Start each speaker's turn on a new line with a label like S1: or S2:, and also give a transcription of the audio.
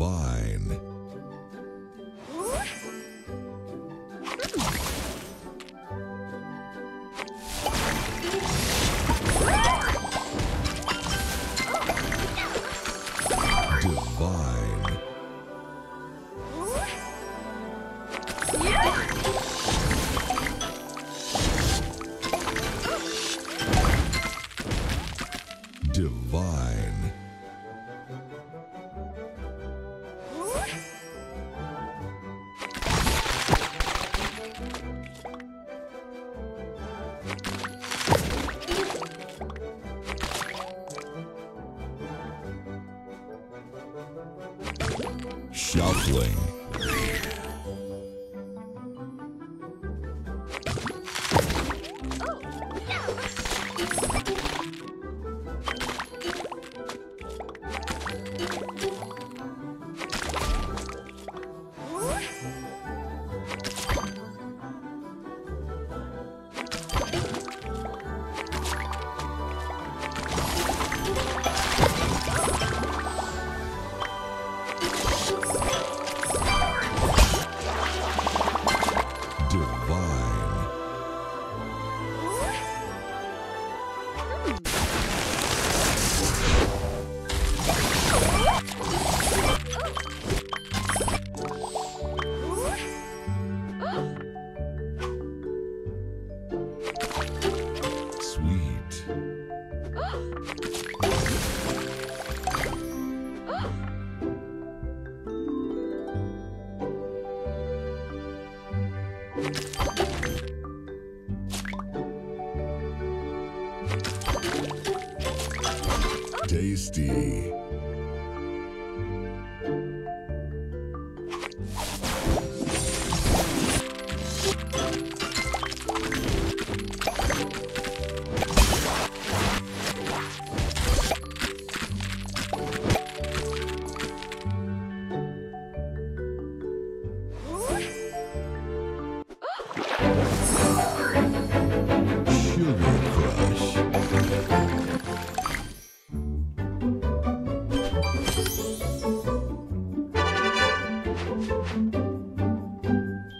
S1: Divine. Divine. Shuffling. Tasty.